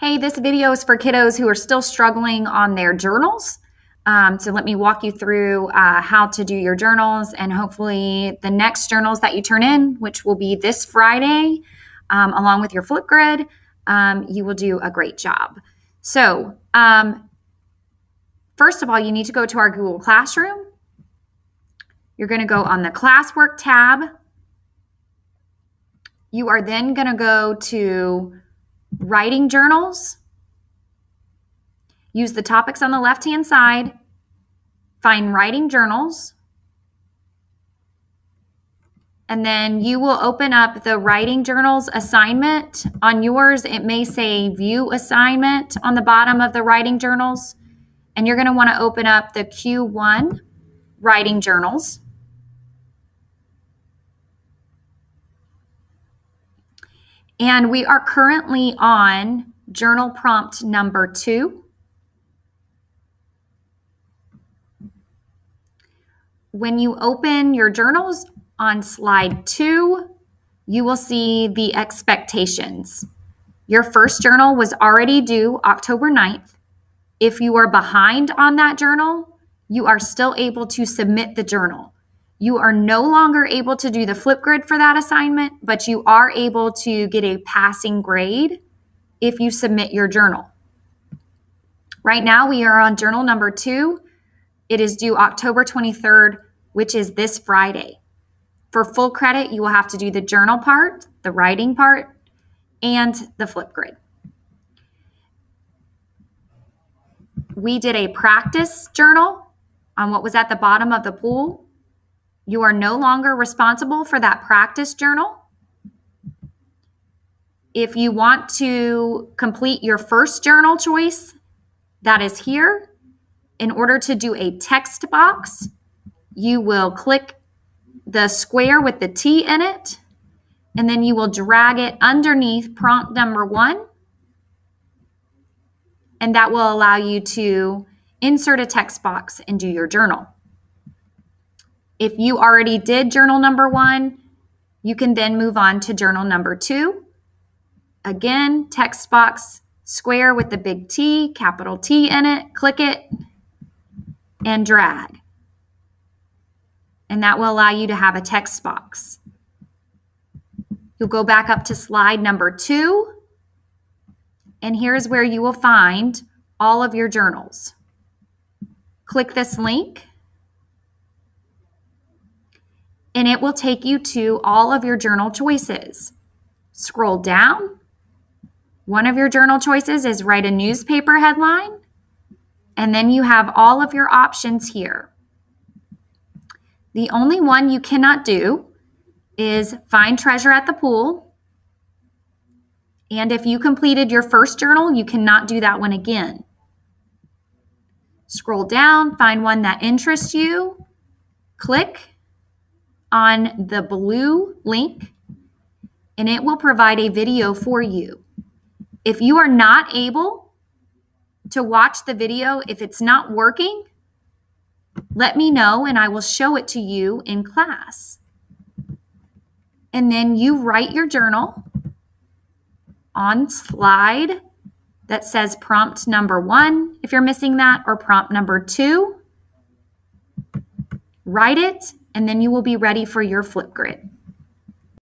Hey, this video is for kiddos who are still struggling on their journals. Um, so let me walk you through uh, how to do your journals and hopefully the next journals that you turn in, which will be this Friday, um, along with your Flipgrid, um, you will do a great job. So um, first of all, you need to go to our Google Classroom. You're going to go on the classwork tab. You are then going to go to writing journals. Use the topics on the left hand side. Find writing journals. And then you will open up the writing journals assignment. On yours, it may say view assignment on the bottom of the writing journals. And you're going to want to open up the Q1 writing journals. And we are currently on journal prompt number two. When you open your journals on slide two, you will see the expectations. Your first journal was already due October 9th. If you are behind on that journal, you are still able to submit the journal. You are no longer able to do the Flipgrid for that assignment, but you are able to get a passing grade if you submit your journal. Right now, we are on journal number two. It is due October 23rd, which is this Friday. For full credit, you will have to do the journal part, the writing part, and the Flipgrid. We did a practice journal on what was at the bottom of the pool you are no longer responsible for that practice journal. If you want to complete your first journal choice, that is here. In order to do a text box, you will click the square with the T in it, and then you will drag it underneath prompt number one. And that will allow you to insert a text box and do your journal. If you already did journal number one, you can then move on to journal number two. Again, text box square with the big T, capital T in it, click it and drag. And that will allow you to have a text box. You'll go back up to slide number two. And here's where you will find all of your journals. Click this link and it will take you to all of your journal choices. Scroll down. One of your journal choices is write a newspaper headline, and then you have all of your options here. The only one you cannot do is find treasure at the pool. And if you completed your first journal, you cannot do that one again. Scroll down, find one that interests you, click, on the blue link and it will provide a video for you. If you are not able to watch the video, if it's not working, let me know and I will show it to you in class. And then you write your journal on slide that says prompt number one, if you're missing that, or prompt number two. Write it and then you will be ready for your Flipgrid.